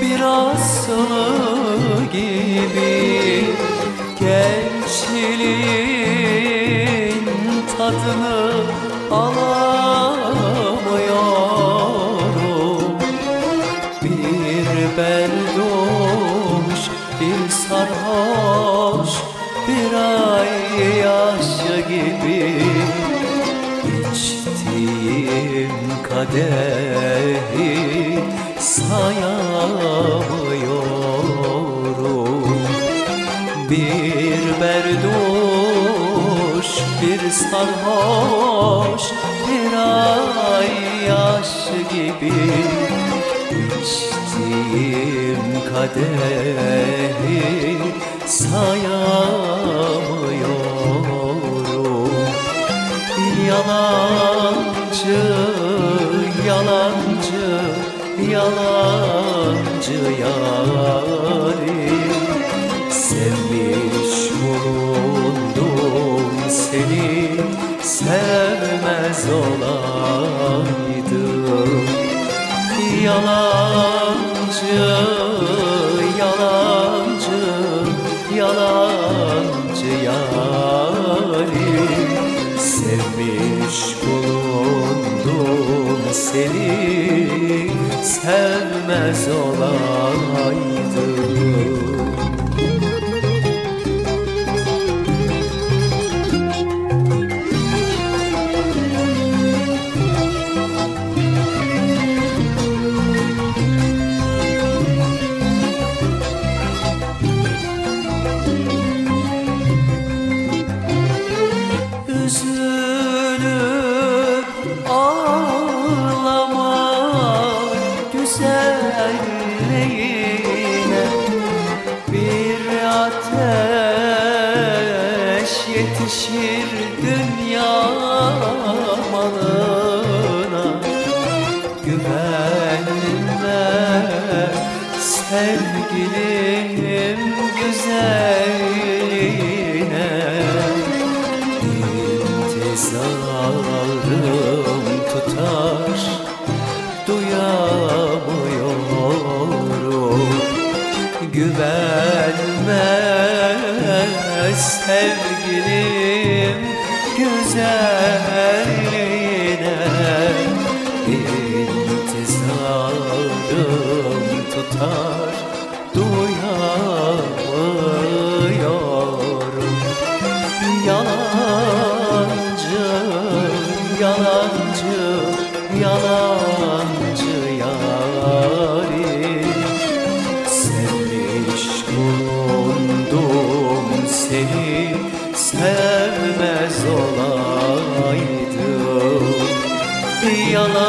bir aslı gibi Gençliğin tadını alamıyorum. Bir berdoş bir sarhoş bir ay yaşı gibi İçtiğim kadehi sayamıyorum. Bir berdoş bir sarhoş bir ay yaşı gibi İçtiğim kadehi sayamıyorum. Yalancı, yalancı yarim Sevmiş bulundum seni sevmez olaydım. Yalancı, yalancı, yalancı yarim Sevmiş bulundum seni sevmez olaydım yetişir dünya malına. Güvenme sevgilim güzelliğine. İntizarım tutar Duyamıyorum. Güvenme sevgilim güzelliğine İntizarım tutar Duyamıyorum. Yalancı, yalancı, yalancı yarim. Sevmiş bulundum seni Yalancı,